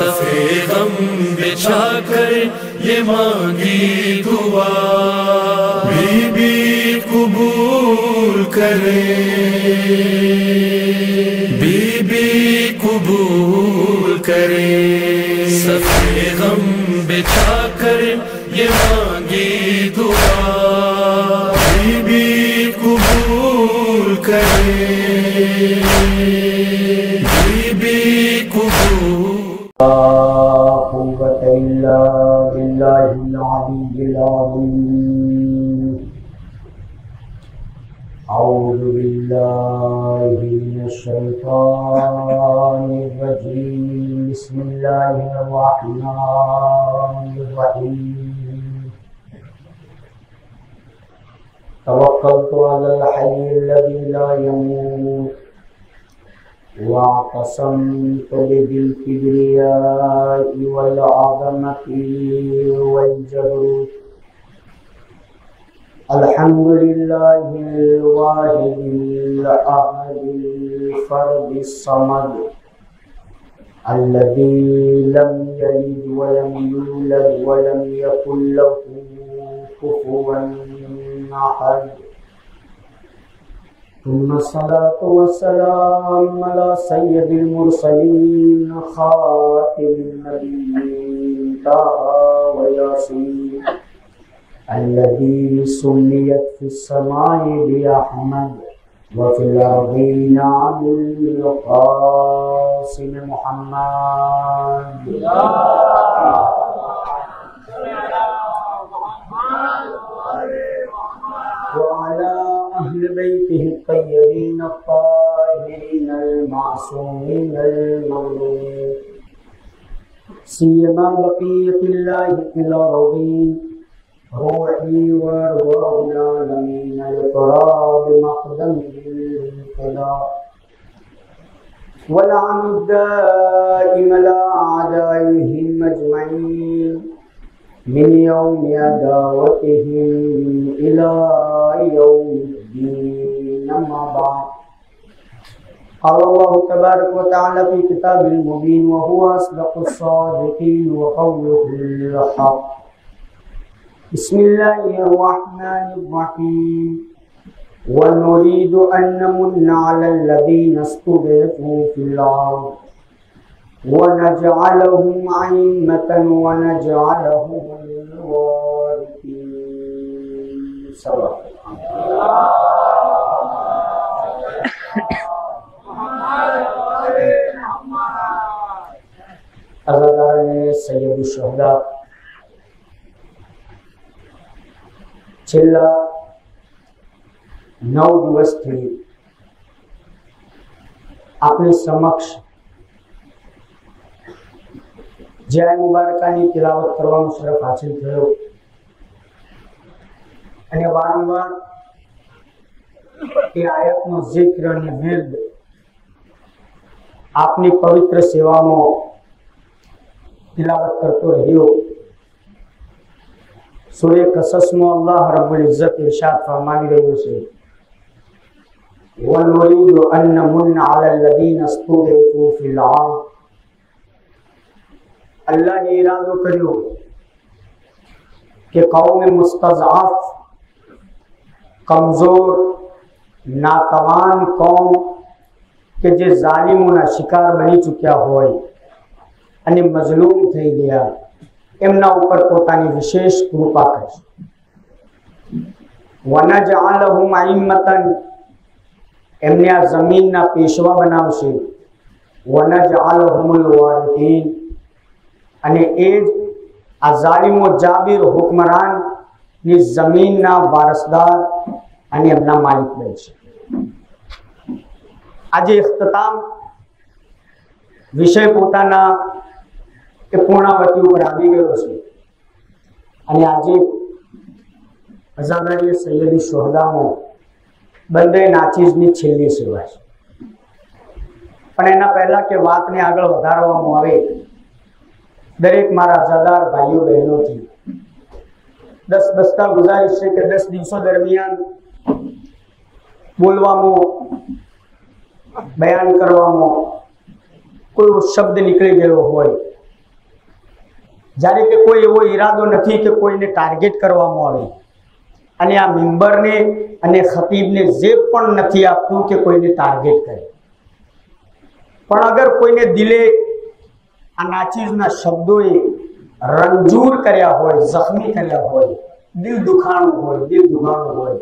सफे गम बिछा कर ये मांगी दुआ। बीबी कबूल करे। बीबी कबूल करे। सफे गम الشيطان الرجيم. بسم الله الرحمن الرحيم. توكلت على الحي الذي لا يموت. واعتصمت بذي الكبرياء والعظمة والجبروت. الحمد لله الواحد الأحد الفرد الصمد الذي لم يلد ولم يولد ولم يكن له كفوا أحد. ثم الصلاة والسلام على سيد المرسلين خاتم النبيين طه وياسين الذي سميت في السماء بأحمد. وفي الأرضين عن القاسم محمد. وعلى أهل بيته الطيبين الطاهرين المعصومين المظلومين سيما بقية الله في الأرضين. روحي وأرواح العالمين القرى بمقدمه. ولعن الدائم لا أجمعين من يوم عداوتهم إلى يوم الدين. أما بعد قال الله تبارك وتعالى في كتاب المبين وهو أصدق الصادقين وقوله الحق. بسم الله الرحمن الرحيم. ونريد أن نمن على الذين استضعفوا في الأرض ونجعلهم أئمة ونجعلهم الوارثين صدق सैयद शहदा चिल्ला નવ દિવસથી આપણી સમક્ષ જય મુબારકાની તિલાવત કરવાનો શરફ હાસિલ થયો. અને વારંવાર એ આયતનો જિક્ર અને વિર્દ આપની પવિત્ર સેવામાં તિલાવત કરતો રહ્યો. સૂર્ય કસસનો અલ્લાહ રબુલ ઇઝ્ઝત ઇરશાદ ફરમાવી રહ્યો છે. ونريد أن نمن على الذين استضعفوا في الأرض અલ્લાહે ઈરાદો કર્યો કે કૌમ મુસ્તઝાફ કમજોર નાતવાન કોમ કે જે જાલિમોના શિકાર બની ચૂક્યા હોય અને મજલૂમ થઈ ગયા એમના ઉપર પોતાની વિશેષ કૃપા કરશે વનજઆલહુમ અઇમ્મતન એમને આ જમીનના પેશવા બનાવશે. વનજઆલહુમુલ વારિથીન અને એ જ આ જાલિમો જાબીર હુકમરાનની જમીનના વારસદાર અને એમના માલિક બનશે આજે ઇખ્તતામ વિષય પોતાના એ પૂર્ણાવતી ઉપર આવી ગયો છે. અને આજે અઝાદારી સૈયદી શોહદામાં બંને નાચીજની છેલ્લી સેવા છે પણ એના પહેલા કે વાતને આગળ વધારવામાં આવે, દરેક મારા જદાર ભાઈઓ બહેનોથી દસ બસતા ગુજારિશ છે કે દસ દિવસો દરમિયાન બોલવામાં, બયાન કરવામાં કોઈ શબ્દ નીકળી ગયો હોય. જ્યારે કે કોઈ એવો ઈરાદો નથી કે કોઈને ટાર્ગેટ કરવામાં આવે. અને આ મેમ્બરને અને ખતીબને જે પણ નથી આપતું કે કોઈને ટાર્ગેટ કરે. પણ અગર કોઈને દિલે આ નાચીઝના શબ્દોએ રંજૂર કર્યા હોય, જખમી કર્યા હોય, દિલ દુખાણું હોય, દિલ દુખાણું હોય,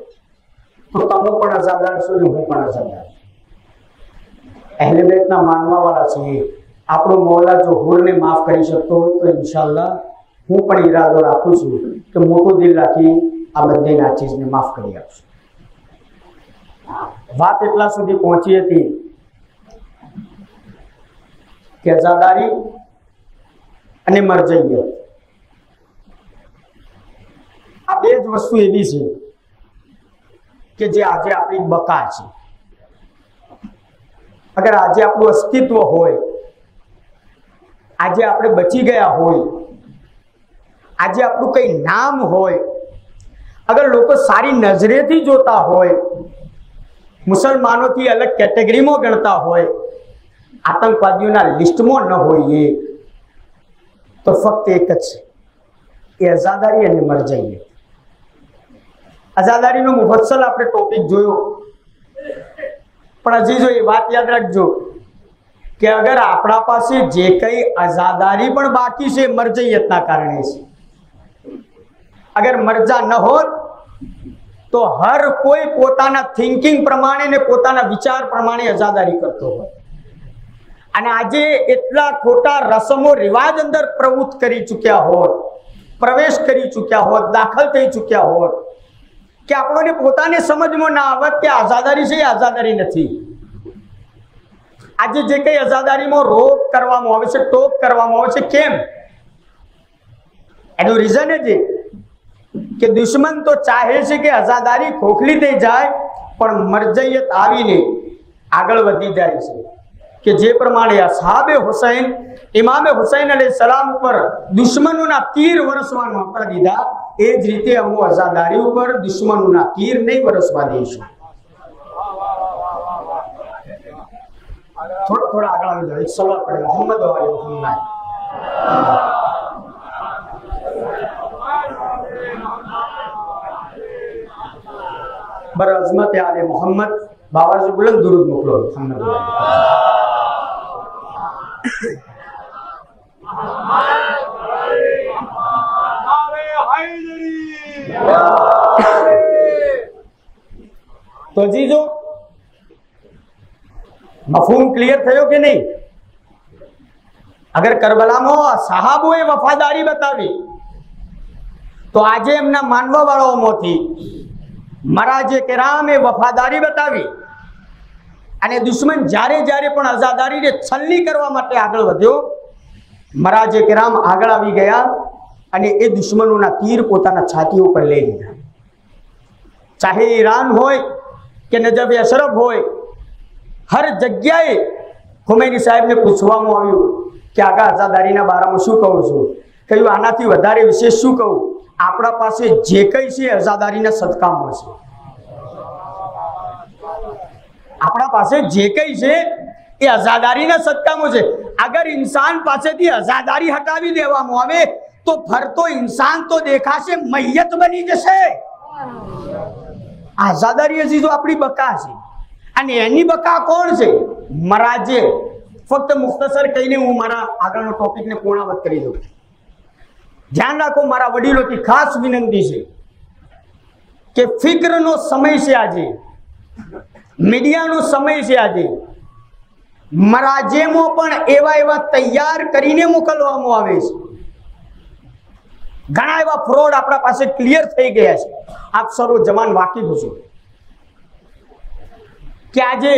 તો તમે પણ અજાદાર છો ને હું પણ અઝાદાર છું. અહેલે બેતના માનવા વાળા છીએ. આપણો મોલા જો હોરને માફ કરી શકતો હોય તો ઇન્શાલ્લાહ હું પણ ઈરાદો રાખું છું કે મોટું દિલ રાખી આ બંને નાચીઝને માફ કરી આપશું વાત એટલા સુધી પહોંચી હતી કે અને મરજૈયત. આ બે જ વસ્તુ એવી છે કે જે આજે આપણી બકા છે. અગર આજે આપણું અસ્તિત્વ હોય, આજે આપણે બચી ગયા હોય, આજે આપણું કઈ નામ હોય, અગર લોકો સારી નજરેથી જોતા હોય મુસલમાનોથી અલગ કેટેગરીમાં ગણતા હોય, આતંકવાદીઓના લિસ્ટમાં ન હોઈએ, તો ફક્ત એક જ છે. એ આઝાદારી અને મરજઈએ આઝાદારીનો મુફસલ આપણે ટોપિક જોયો. પણ હજી જો એ વાત યાદ રાખજો કે અગર આપણા પાસે જે કઈ આઝાદારી પણ બાકી છે મરજૈયતના કારણે છે. અગર મરજા ન હોત તો હર કોઈ પોતાના થિંકિંગ પ્રમાણે ને પોતાના વિચાર પ્રમાણે આઝાદારી કરતો હોય. અને આજે એટલા ખોટા રસમો રિવાજ અંદર પ્રવૃત્ત કરી ચૂક્યા હોત, પ્રવેશ કરી ચૂક્યા હોત, દાખલ થઈ ચૂક્યા હોત, કે આપણને પોતાને સમજમાં ના આવત કે આઝાદારી છે એ આઝાદારી નથી. આજે જે કઈ આઝાદારીમાં રોક કરવામાં આવે છે ટોક કરવામાં આવે છે, કેમ? એનું રીઝન એ છે કે દુશ્મન તો ચાહે છે કે આઝાદારી ખોખલી થઈ જાય, પણ મરજૈયત આવીને આગળ વધી જાય છે. કે જે પ્રમાણે અસાબે હુસૈન, ઇમામે હુસૈન અલી સલામ ઉપર દુશ્મનોના તીર વરસવાનું નહોતા દીધા, એ જ રીતે અમુ આઝાદારી ઉપર દુશ્મનોના તીર નહીં વરસવા દઈશું થોડા થોડા આગળ આવી જાય સલાહ પડે. મોહમ્મદ વાલે મોહમ્મદ બર અઝમત આલે મોહમ્મદ બાબાજી બુલંદ દુરુદ મોકલો મોહમ્મદ તો જીજો મફહૂમ ક્લિયર થયો કે નહીં? અગર કરબલામાં સાહાબોએ વફાદારી બતાવી, તો આજે એમના માનવા વાળાઓમાંથી મરાજે કેરામે વફાદારી બતાવી અને દુશ્મન જ્યારે જ્યારે પણ આઝાદારીને છલ્લી કરવા માટે આગળ વધ્યો મરાજે કેરામ આગળ આવી ગયા અને એ દુશ્મનોના તીર પોતાના છાતી ઉપર લઈ લીધા. ચાહે ઈરાન હોય કે નજબ અશરફ હોય, હર જગ્યાએ ખુમૈની સાહેબને પૂછવામાં આવ્યું કે, આગા આઝાદારીના બારામાં શું કહું છું? કહ્યું, આનાથી વધારે વિશેષ શું કહું? આપણા પાસે જે કંઈ છે અરજાદારીના સદકામો છે. આપણા પાસે જે કંઈ છે એ અઝાદારીના સદકામો છે. અગર ઇન્સાન પાસેથી અઝાદારી હટાવી દેવામાં આવે, તો ફરતો ઇન્સાન તો દેખાશે, મૈયત બની જશે. આઝાદારી હજી તો આપણી બકા છે. અને એની બકા કોણ છે? મરાજે ફક્ત મુખ્તસર કહીને હું મારા આગળનો ટોપિકને પૂર્ણાવત કરી દઉં. ધ્યાન રાખો, મારા વડીલોથી ખાસ વિનંતી છે કે ફિક્રનો સમય છે આજે. મીડિયાનો સમય છે આજે. મરાજેમો પણ એવા એવા તૈયાર કરીને મોકલવામાં આવે છે. ઘણા એવા ફ્રોડ આપણા પાસે ક્લિયર થઈ ગયા છે. આપ સર્વ જવાન વાકેફ છો કે આજે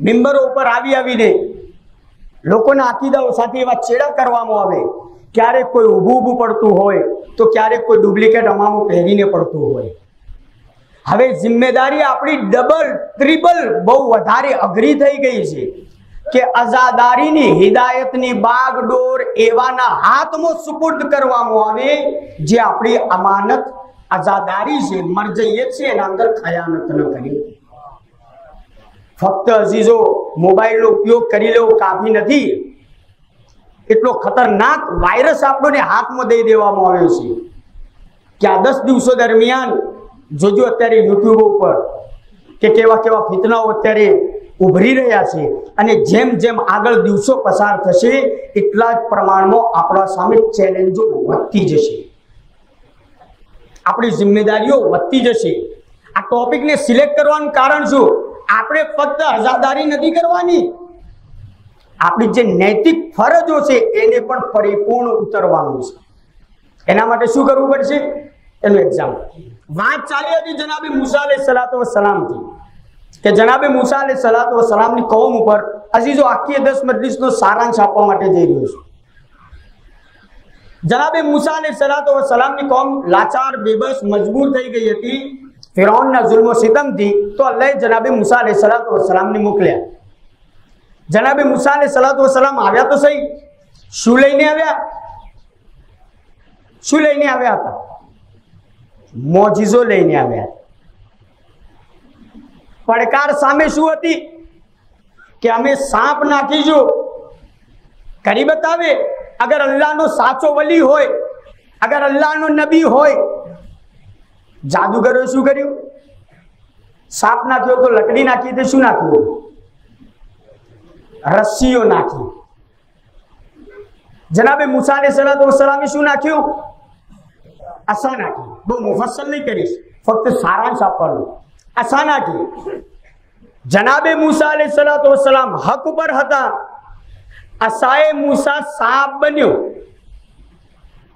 મેમ્બરો ઉપર આવી આવીને લોકોના આકીદાઓ સાથે એવા છેડા કરવામાં આવે. ક્યારેક કોઈ ઊભું ઊભું પડતું હોય, તો ક્યારેક કોઈ ડુપ્લિકેટ અમામું પહેરીને પડતું હોય. હવે જિમ્મેદારી આપણી ડબલ ટ્રિપલ બહુ વધારે અઘરી થઈ ગઈ છે કે અઝાદારીની હિદાયતની બાગડોર એવાના હાથમાં સુપુર્દ કરવામાં આવે, જે આપણી અમાનત અઝાદારી છે મરજૈયત છે એના અંદર ખયાનત ન કરી ફક્ત અઝીઝો મોબાઈલનો ઉપયોગ કરી લેવો કાફી નથી. એટલો ખતરનાક વાયરસ આપણને હાથમાં દઈ દેવામાં આવ્યો છે. કે આ દસ દિવસો દરમિયાન જોજો અત્યારે યુટ્યુબ ઉપર કે કેવા કેવા ફિતનાઓ અત્યારે ઉભરી રહ્યા છે અને જેમ જેમ આગળ દિવસો પસાર થશે, એટલા જ પ્રમાણમાં આપણા સામે ચેલેન્જો વધતી જશે. આપણી જિમ્મેદારીઓ વધતી જશે. આ ટોપિકને સિલેક્ટ કરવાનું કારણ શું? આપણે ફક્ત અઝાદારી નથી કરવાની. આપણી જે નૈતિક ફરજો છે, એને પણ પરિપૂર્ણ ઉતરવાનું છે. એના માટે શું કરવું પડશે? એનું એક્ઝામ્પલ વાત ચાલી હતી જનાબે મુસા અલૈહિ સલાત સલામથી કે જનાબે મુસા અલૈહિ સલાત સલામની કૌમ ઉપર અઝીઝો આખી દસ મજલિસનો સારાંશ આપવા માટે જઈ રહ્યો છું. જનાબે મુસા અલૈહિ સલાત સલામની કોમ લાચાર, બેબસ, મજબૂર થઈ ગઈ હતી. ફિરૌનના જુલ્મો સિતમથી તો અલ્લાહ જનાબે મુસા અલૈહિ સલાત સલામને મોકલ્યા. જનાબે મુસા ને સલાતો વસલામ આવ્યા તો સહી. શું લઈને આવ્યા? શું લઈને આવ્યા હતા? મોજીઝો લઈને આવ્યા. પડકાર સામે શું હતી? કે અમે સાપ નાખીશું કરી બતાવે, અગર અલ્લાહનો સાચો વલી હોય, અગર અલ્લાહનો નબી હોય, જાદુગરોએ શું કર્યું? સાપ નાખ્યો તો લકડી નાખી તે શું નાખ્યું? રસ્સીઓ નાખી. જનાબે મુસાને સલાતો વસલામે શું નાખ્યું? અસા નાખી. બહુ મુફસલ નહીં કરીશ. ફક્ત સારાંશ આપવાનું. અસા નાખી. જનાબે મુસા અલે સલાતો વસલામ હક ઉપર હતા. અસાએ મુસા સાપ બન્યો.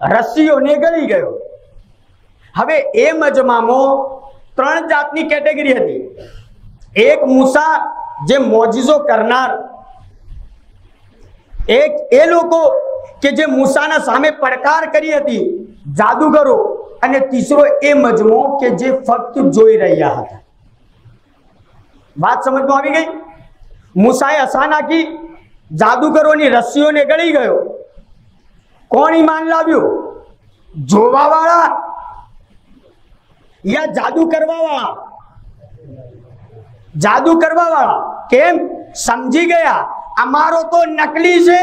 રસ્સીઓને ગળી ગયો. હવે એ મજમામો ત્રણ જાતની કેટેગરી હતી. એક મુસા જે મોજીઝો કરનાર એક એ લોકો કે જે મૂસાના સામે પડકાર કરી હતી, જાદુગરો અને તીસરો એ મજમો કે જે ફક્ત જોઈ રહ્યા હતા. વાત સમજમાં આવી ગઈ? મૂસાએ અસા નાખી જાદુગરોની રસ્સીઓને ગળી ગયો. કોણ ઈમાન લાવ્યું? જોવા વાળા યા જાદુ કરવા વાળા જાદુ કરવા વાળા કેમ? સમજી ગયા? અમારો તો નકલી છે.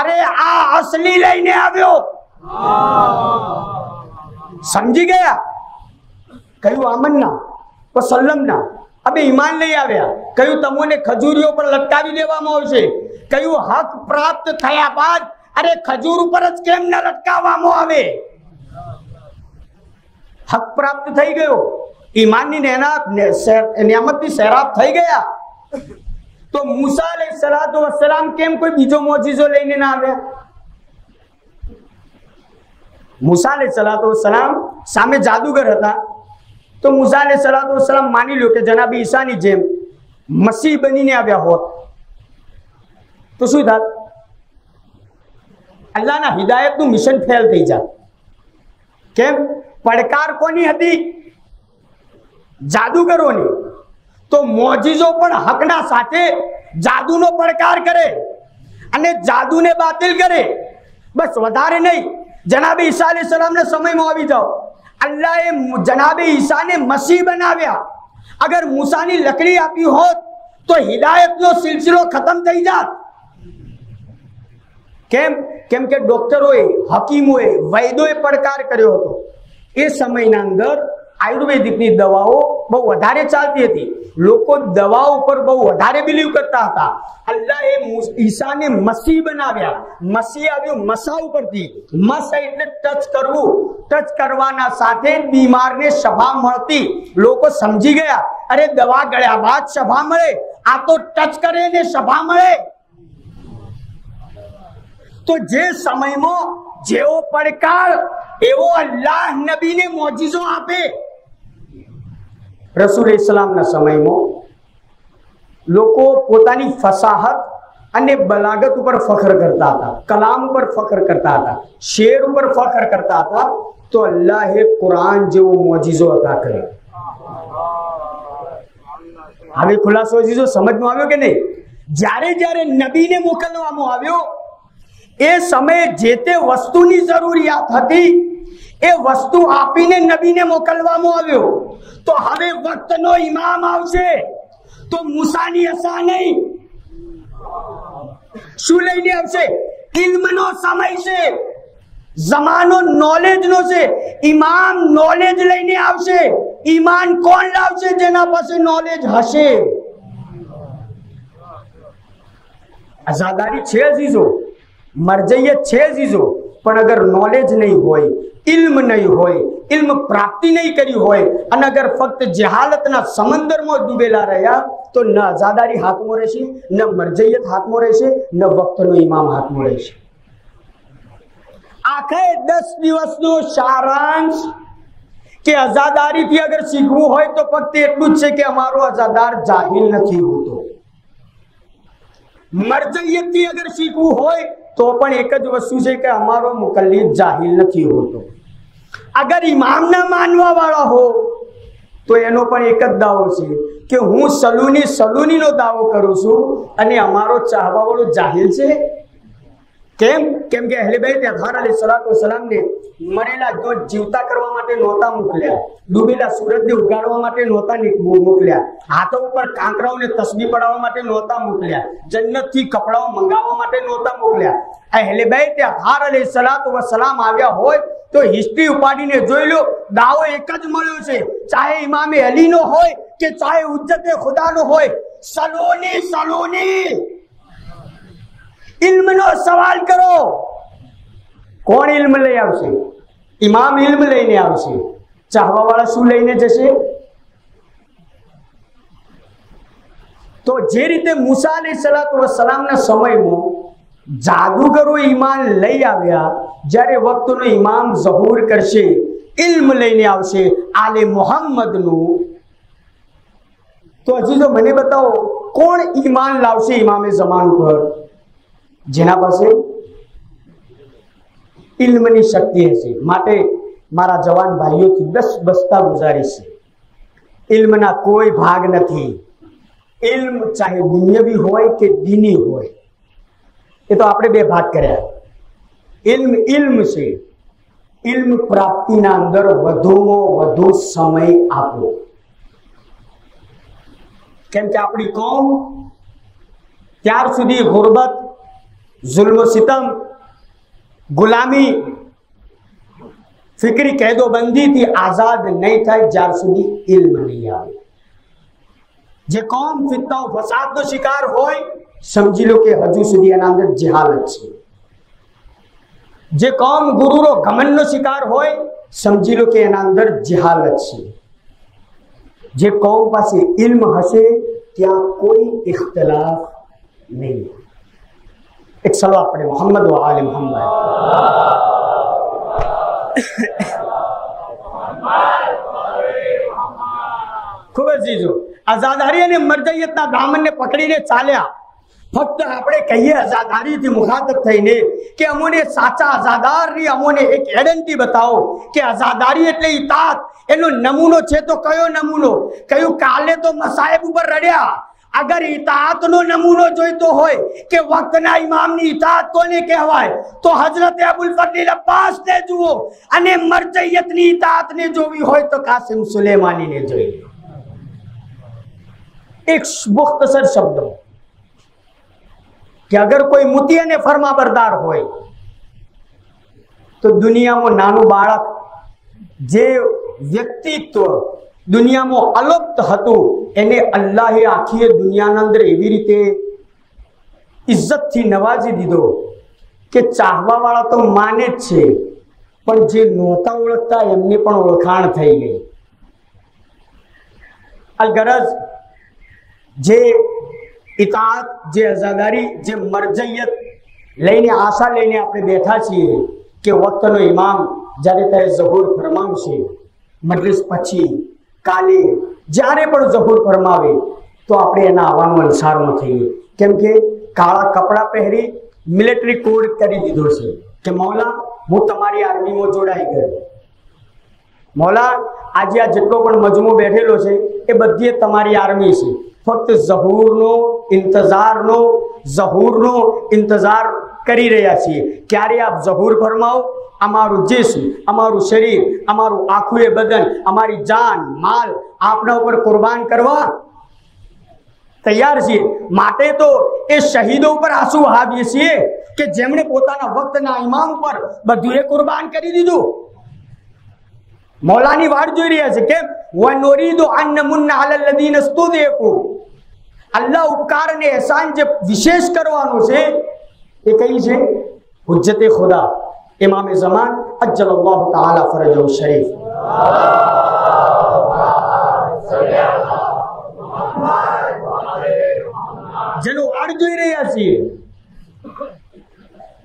અરે આ અસલી લઈને આવ્યો. સમજી ગયા? કયું આમનના. સલ્લમના. અમે ઈમાન લઈ આવ્યા. કયું તમને ખજૂરીઓ પર લટકાવી દેવામાં આવશે. કયું હક પ્રાપ્ત થયા બાદ અરે ખજૂર ઉપર જ કેમ ન લટકાવવામાં આવે? હક પ્રાપ્ત થઈ ગયો. ઈમાનની નેના નિયામતની શેરાબ થઈ ગયા. તો મૂસા અલૈહિ સલાતો વસલામ કેમ કોઈ બીજો મોજીઝો લઈને ના આવ્યા? મૂસા અલૈહિ સલાતો વસલામ સામે જાદુગર હતા. તો મૂસા અલૈહિ સલાતો વસલામ માની લ્યો કે જનાબી ઈસાની જેમ મસીહ બનીને આવ્યા હોત. તો શું થાત? અલ્લાહના હિદાયતનું મિશન ફેલ થઈ જાત. કેમ? પડકાર કોની હતી? જાદુગરોની. તો મોજીઝો પણ હકના સાથે જાદુનો પડકાર કરે અને જાદુને બાતિલ કરે. બસ વધારે નહીં. જનાબે ઈસા અલી સલામને સમયમાં આવી જાઓ. અલ્લાહે જનાબે ઈસાને મસીહ બનાવ્યા. અગર મૂસાની લકડી આપી હોત તો હિદાયતનો સિલસિલો ખતમ થઈ જાત. કેમ? કેમ કે ડોક્ટરોએ, હકીમોએ, વૈદોએ પડકાર કર્યો હતો. એ સમયના અંદર આયુર્વેદિકની દવાઓ બહુ વધારે ચાલતી હતી. લોકો દવાઓ ઉપર બહુ વધારે બિલીવ કરતા હતા. અલ્લાહ એ ઈસાને મસી બનાવ્યા. મસી આવ્યું મસા ઉપરથી. મસ એટલે ટચ કરવું. ટચ કરવાના સાથે બીમારને સભા મળતી. લોકો સમજી ગયા. અરે દવા ગળ્યા બાદ સભા મળે. આ તો ટચ કરે ને સભા મળે. તો જે સમયમાં જેવો પડકાર, એવો અલ્લાહ નબીને મોજીઝો આપે. રસૂલ ઇસ્લામના સમયમાં લોકો પોતાની ફસાહત અને બલાગત ઉપર ફખર કરતા હતા, કલામ ઉપર ફખર કરતા હતા, શેર ઉપર ફખર કરતા હતા, તો અલ્લાહે કુરાન જેવો મોજીઝો અતા કર્યો. હવે ખુલાસો જીજો સમજમાં આવ્યો કે નહીં? જ્યારે જ્યારે નબીને મોકલવામાં આવ્યો, એ સમયે જે તે વસ્તુની જરૂરિયાત હતી એ વસ્તુ આપીને નબીને મોકલવામાં આવ્યો. તો હવે વક્તનો ઇમામ આવશે. તો મુસાની અસા નહીં. શું લઈને આવશે? ઇલ્મનો સમય છે. જમાનો નોલેજનો છે. ઇમામ નોલેજ લઈને આવશે. ઈમાન કોણ લાવશે? જેના પાસે નોલેજ હશે. આઝાદારી છે જીજો મરજૈયત છે જીજો પણ અગર નોલેજ નહીં હોય ઇલ્મ નહીં હોય, ઇલ્મ પ્રાપ્તિ નહીં કરી હોય, અને અગર ફક્ત જહાલતના સમંદરમાં ડૂબેલા રહ્યા, તો ન આઝાદારી હાથમાં રહેશે, ન મરજૈયત હાથમાં રહેશે, ન વક્તનો ઇમામ હાથમાં રહેશે. આખે દસ દિવસનો સારાંશ કે આઝાદારીથી અગર શીખવું હોય તો ફક્ત એટલું જ છે કે અમારો આઝાદાર જાહિલ નથી હોતો. મરજૈયતથી અગર શીખવું હોય તો પણ એક જ વસ્તુ છે કે અમારો મુકલ્લી જાહિલ નથી હોતો. અગર ઇમામના માનવા વાળા હો, તો એનો પણ એક જ દાવો છે કે હું સલૂની સલૂનીનો દાવો કરું છું અને અમારો ચાહવા વાળો જાહેર છે. કેમ? કેમ કે અહેલેભાઈ તહેવાર અલી સલાતુ સલામને મરેલા જો જીવતા કરવા માટે નહોતા મોકલ્યા, ડૂબેલા સૂરજને ઉગાડવા માટે નહોતા મોકલ્યા, હાથો ઉપર કાંકરાઓને તસબી પડાવવા માટે નહોતા મોકલ્યા, જન્નતથી કપડાઓ મંગાવવા માટે નહોતા મોકલ્યા. અહેલેભાઈ તહેવાર અલી સલાતુ સલામ આવ્યા હોય તો હિસ્ટ્રી ઉપાડીને જોઈ લો, દાવો એક જ મળ્યો છે. ચાહે ઇમામે અલીનો હોય કે ચાહે ઉજ્જતે ખુદાનો હોય, સલોની સલોની. ઇલ્મનો સવાલ કરો. કોણ ઇલ્મ લઈ આવશે? ઇમામ ઇલ્મ લઈને આવશે. ચાહવા વાળા શું લઈને જશે? તો જે રીતે મુસા અલી સલાત વસલામના સમયમાં જાદુગરો ઈમાન લઈ આવ્યા, જ્યારે વક્તનો ઇમામ ઝહૂર કરશે ઇલ્મ લઈને આવશે, આલે મોહમ્મદનું. તો હજી તો મને બતાવો, કોણ ઈમાન લાવશે ઇમામે જમાન પર જેના પાસે ઇલ્મની શક્તિ હશે. માટે મારા જવાન ભાઈઓથી દસ બસ્તા ગુજારીશ. ઇલ્મના કોઈ ભાગ નથી. ઇલ્મ ચાહે દુનિયાવી હોય કે દીની હોય. એ તો આપણે બે ભાગ કર્યા. ઇલ્મ ઇલ્મ છે. ઇલ્મ પ્રાપ્તિના અંદર વધુમાં વધુ સમય આપવો. કેમ કે આપણી કોમ ત્યાર સુધી ગુરબત જુલ્મ સિતમ, ગુલામી, ફિકરી કેદોબંધીથી આઝાદ નહીં થાય જ્યાર સુધી ઇલ્મ નહીં આવે. જે કોમ ફિતના ફસાદનો શિકાર હોય સમજી લો કે હજુ સુધી એના અંદર જહાલત છે જે કોમ ગુરુરો ઘમનનો શિકાર હોય સમજી લો કે એના અંદર જહાલત છે જે કોમ પાસે ઇલ્મ હશે ત્યાં કોઈ ઇખ્તલાફ નહીં એક સલવા પડે મોહમ્મદ વ આલે મોહમ્મદ ખૂબ જ જીજો આઝાદારી અને મરજૈયતના દામનને પકડીને ચાલ્યા ફક્ત આપણે કહીએ આઝાદારીથી મુખાતબ થઈને કે અમોને સાચા આઝાદારની અમોને એક આઈડેન્ટિટી બતાવો કે આઝાદારી એટલે ઇતાત એનો નમૂનો છે તો કયો નમૂનો? કયું કાલે તો મસાહેબ ઉપર રડ્યા. અગર ઇતાતનો નમૂનો જોઈતો હોય કે વક્તના ઇમામની ઇતાત કોને કહેવાય? તો હજરત અબુલ ફઝલ અબ્બાસને જુઓ અને મરજૈયતની ઇતાતને જોવી હોય તો કાસિમ સુલેમાનીને જોઈ લો. એક મુખ્તસર શબ્દો. કે અગર કોઈ મુતી અને ફરમાબરદાર હોય, તો દુનિયામાં નાનું બાળક જે વ્યક્તિત્વ દુનિયામાં અલુપ્ત હતું, એને અલ્લાહે આખી દુનિયાના અંદર એવી રીતે ઇજ્જતથી નવાજી દીધો કે ચાહવા વાળા તો માને જ છે, પણ જે નહોતા ઓળખતા એમને પણ ઓળખાણ થઈ ગઈ. અલગરજ જે ઇતાત જે અઝાદારી, જે મરજૈયત લઈને, આશા લઈને આપણે બેઠા છીએ કે વક્તનો ઇમામ જ્યારે ત્યારે ઝહુર ફરમાવશે. મજલિસ પછી, કાલે જ્યારે પણ ઝહુર ફરમાવે, તો આપણે એના આવવાનું અનુસાર ન થઈએ. કેમ કે કાળા કપડાં પહેરી મિલિટરી કોડ કરી દીધો છે કે મૌલા, હું તમારી આર્મીમાં જોડાઈ ગયો. મૌલા, આજે આ જેટલો પણ મજમો બેઠેલો છે, એ બધી તમારી આર્મી છે. ફક્ત ઝહૂરનો ઇંતજારનો ઝહૂરનો ઇંતજાર કરી રહ્યા છીએ. ક્યારે આપ ઝહૂર ફરમાવો? અમારું જિસ્મ, અમારું શરીર, અમારું આખું એ બદન, અમારી જાન, માલ આપના ઉપર કુરબાન કરવા તૈયાર છીએ. માટે તો એ શહીદો ઉપર આંસુ વહાવીએ છીએ કે જેમણે પોતાના વખતના ઇમામ ઉપર બધું એ કુરબાન કરી દીધું. મૌલાની વાટ જોઈ રહ્યા છે. કેમ? વનોરીદુ અન્ન મુન્ના અલલ લદીન સ્તુદેકુ અલ્લાહ ઉપકાર અને એહસાન જે વિશેષ કરવાનો છે, એ કઈ છે? હુજ્જતે ખુદા. ઇમામે ઝમાન અજ્જલ અલ્લાહ તાલા ફરજહુ શરીફ. જેનો વાડ જોઈ રહ્યા છીએ,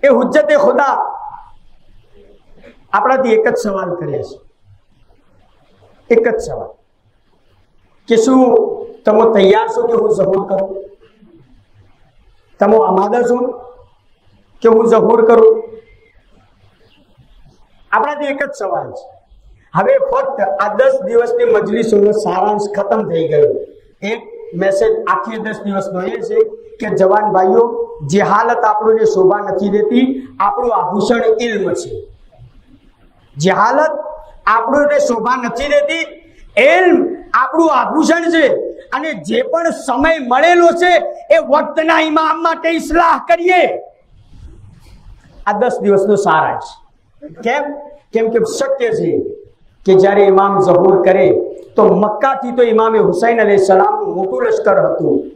એ હુજ્જતે ખુદા. આપણાથી એક જ સવાલ કર્યા છે. એક જ સવાલ. કે શું તમે તૈયાર છો કે હું ઝહૂર કરું? તમે અમાદા છો કે હું ઝહૂર કરું? આપણાથી એક જ સવાલ છે. હવે ફક્ત આ દસ દિવસની મજલિસોનો સારાંશ ખતમ થઈ ગયો. એક મેસેજ આખી દસ દિવસનો એ છે કે જવાન ભાઈઓ, જે હાલત આપણને શોભા નથી દેતી, આપણું આભૂષણ ઇલ્મ છે. જે હાલત આપણને શોભા નથી દેતી એલ્મ આપણું આભૂષણ છે. અને જે પણ સમય મળેલો છે, એ વક્તના ઇમામ માટે ઇસ્લાહ કરીએ. આ દસ દિવસનો સારાંશ. કેમ? કેમ કે શક્ય છે કે જ્યારે ઇમામ ઝહૂર કરે, તો મક્કાથી તો ઇમામે હુસૈન અલી સલામનું મોટું લશ્કર હતું.